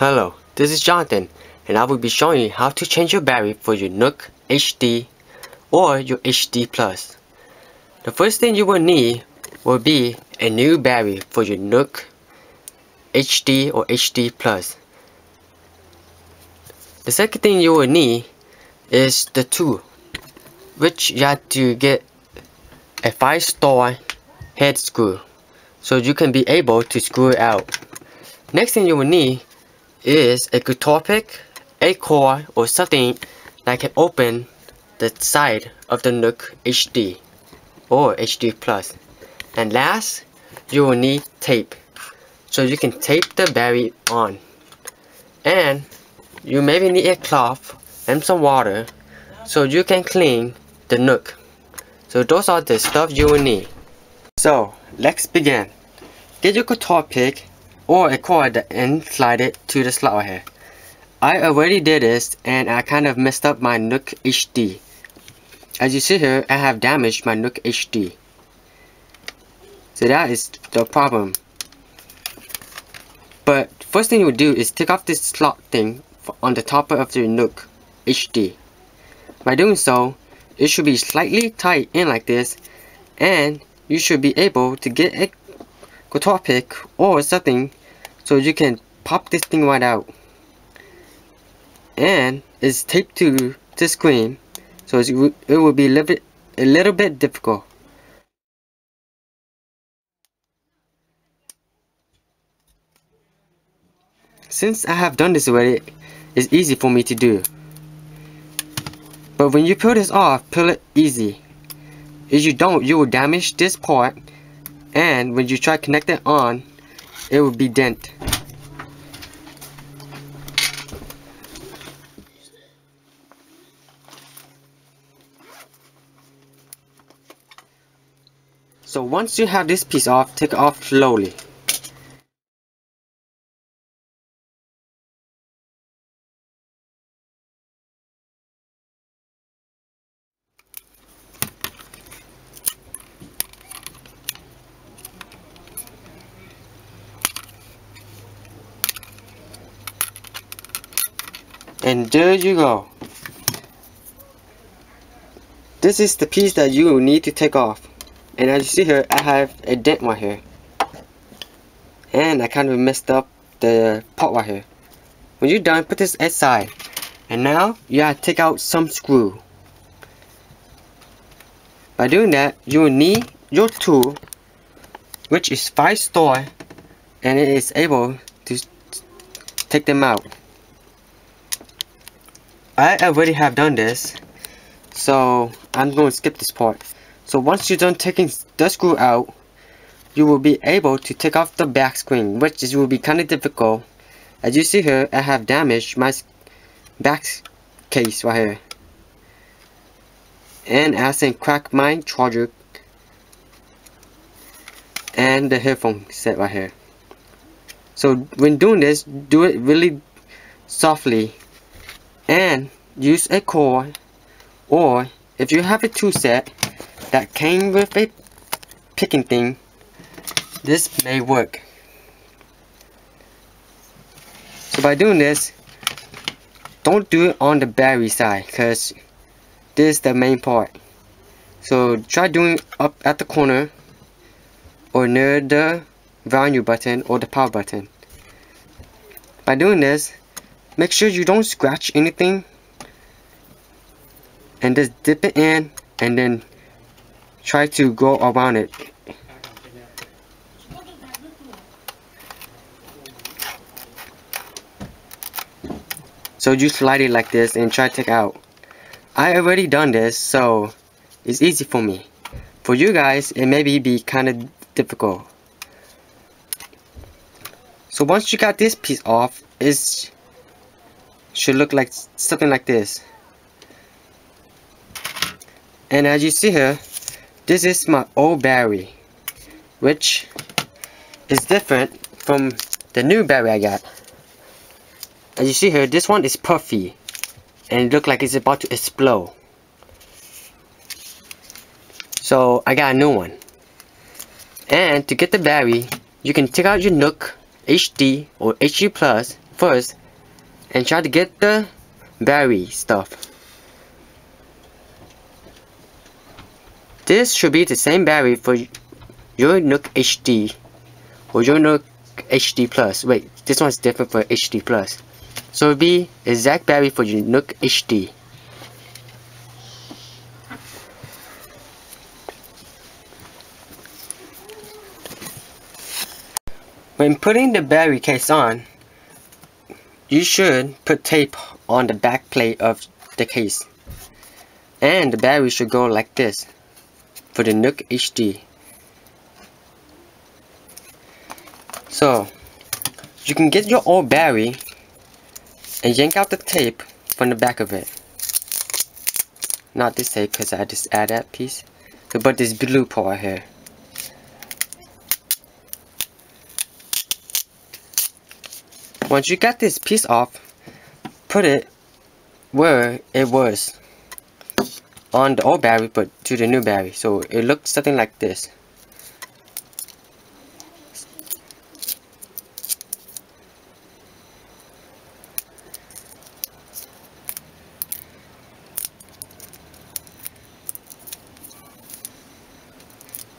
Hello, this is Jonathan and I will be showing you how to change your battery for your Nook HD or your HD Plus. The first thing you will need will be a new battery for your Nook HD or HD Plus. The second thing you will need is the tool which you have to get a 5 star head screw so you can be able to screw it out. Next thing you will need is a guitar pick, a cord, or something that can open the side of the Nook HD or HD Plus. And last, you will need tape. So you can tape the battery on. And you maybe need a cloth and some water so you can clean the Nook. So those are the stuff you will need. So let's begin. Get your guitar pick or a cord and slide it to the slot here. I already did this and I kind of messed up my Nook HD. As you see here, I have damaged my Nook HD. So that is the problem. But first thing you do is take off this slot thing on the top of your Nook HD. By doing so, it should be slightly tight in like this and you should be able to get a guitar pick or something so you can pop this thing right out. And it's taped to the screen. So it will be a little bit a little bit difficult. Since I have done this already it's easy for me to do. But when you peel this off peel it easy. If you don't you will damage this part. And when you try connect it on it would be dent So once you have this piece off, take it off slowly. And there you go. This is the piece that you need to take off. And as you see here, I have a dent right here. And I kind of messed up the part right here. When you're done, put this aside. And now, you have to take out some screw. By doing that, you will need your tool, which is 5 star, and it is able to take them out. I already have done this, so I'm going to skip this part. So once you're done taking the screw out, you will be able to take off the back screen, which is, will be kind of difficult. As you see here, I have damaged my back case right here. And I also cracked my charger and the headphone set right here. So when doing this, do it really softly and use a cord or if you have a tool set that came with a picking thing, this may work. So by doing this, don't do it on the battery side because this is the main part. So try doing up at the corner or near the volume button or the power button. By doing this, make sure you don't scratch anything. And just dip it in and then try to go around it. So you slide it like this and try to take out. I already done this so it's easy for me. For you guys it may be kind of difficult. So once you got this piece off it should look like something like this and as you see here this is my old battery, which is different from the new battery I got. As you see here, this one is puffy, and it looks like it's about to explode. So I got a new one. And to get the battery, you can take out your Nook HD or HD Plus first and try to get the battery stuff. This should be the same battery for your Nook HD or your Nook HD Plus. Wait, this one's different for HD Plus. So it'll be exact battery for your Nook HD. When putting the battery case on, you should put tape on the back plate of the case. And the battery should go like this for the Nook HD. So, you can get your old battery and yank out the tape from the back of it. Not this tape because I just add that piece. But this blue part here. Once you got this piece off, put it where it was on the old battery but to the new battery. So it looks something like this.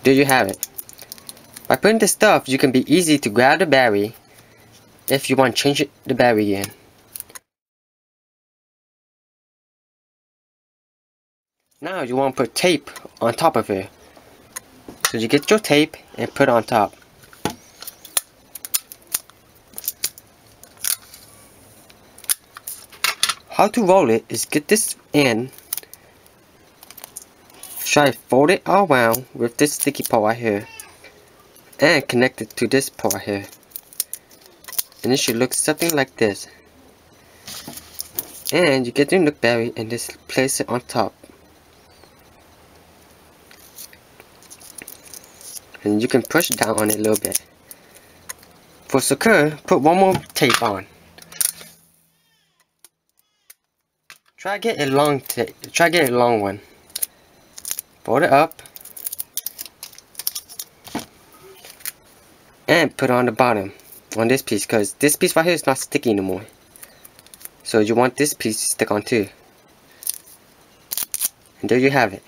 There you have it. By putting this stuff, you can be easy to grab the battery if you want to change it, the battery again. Now you want to put tape on top of it. So you get your tape and put on top. How to roll it is get this in. Try to fold it all around with this sticky part right here. And connect it to this part here and it should look something like this. And you get the nook berry and just place it on top. And you can push down on it a little bit. For secure put one more tape on. Try get a long tape try get a long one. Fold it up. And put on the bottom on this piece because this piece right here is not sticky anymore. So you want this piece to stick on too. And there you have it.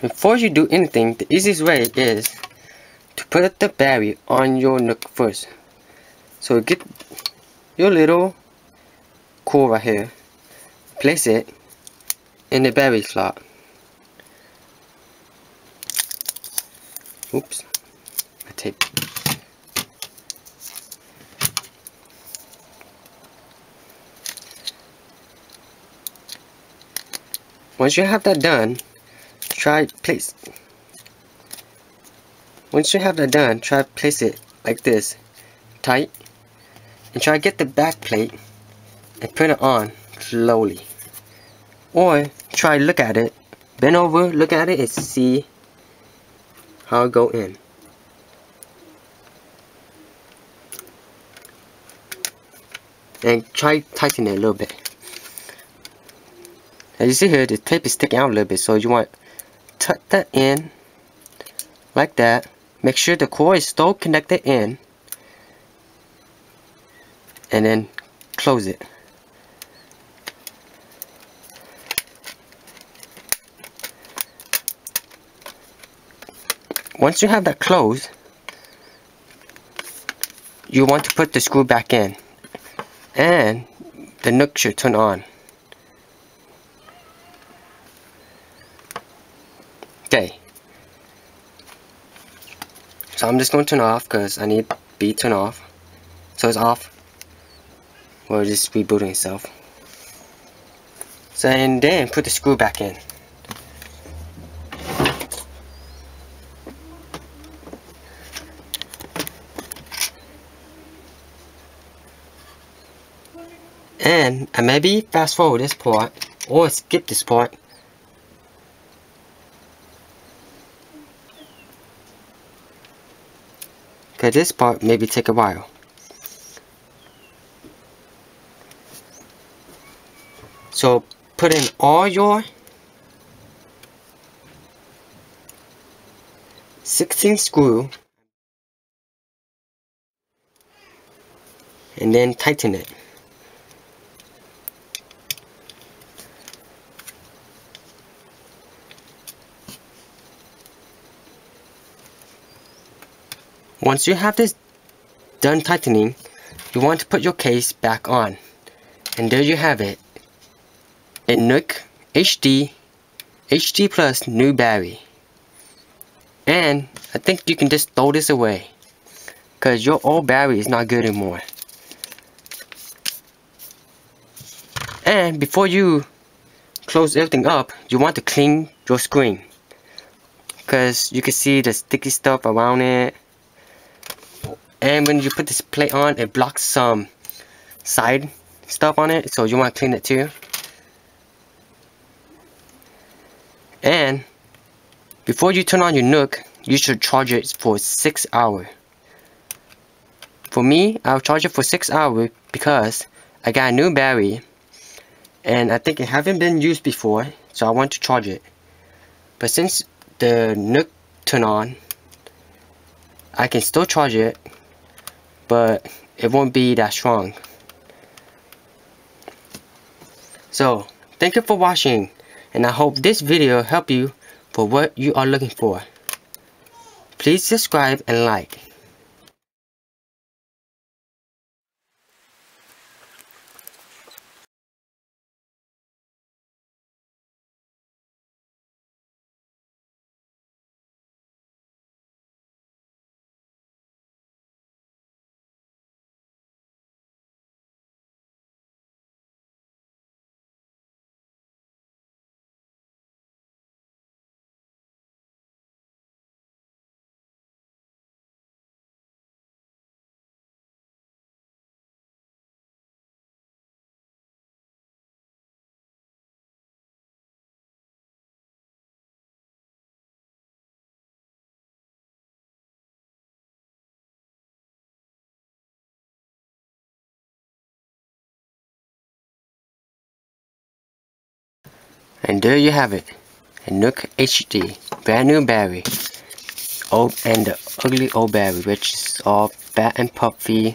Before you do anything the easiest way is to put the battery on your nook first. So get your little core right here place it in the battery slot. Oops tape. Once you have that done, try place. Once you have that done, try place it like this, tight, and try get the back plate and put it on slowly. Or try look at it, bend over, look at it, and see how it go in. And try tighten it a little bit. As you see here the tape is sticking out a little bit so you want to tuck that in like that. Make sure the core is still connected in. And then close it. Once you have that closed you want to put the screw back in and the nook should turn on. Okay. So I'm just going to turn off because I need B turn off. So it's off. Or just rebooting itself. So and then put the screw back in. And I maybe fast forward this part or skip this part. Because this part maybe take a while. So put in all your 16 screw. And then tighten it. Once you have this done tightening, you want to put your case back on. And there you have it. A Nook HD HD Plus new battery. And I think you can just throw this away. Because your old battery is not good anymore. And before you close everything up, you want to clean your screen. Because you can see the sticky stuff around it. And when you put this plate on, it blocks some side stuff on it. So you want to clean it too. And before you turn on your Nook, you should charge it for 6 hours. For me, I'll charge it for 6 hours because I got a new battery and I think it haven't been used before so I want to charge it. But since the Nook turn on, I can still charge it but it won't be that strong. So, thank you for watching and I hope this video helped you for what you are looking for. Please subscribe and like. And there you have it. A Nook HD. Brand new battery. Old and the ugly old battery which is all fat and puffy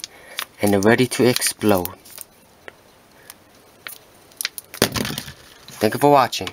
and ready to explode. Thank you for watching.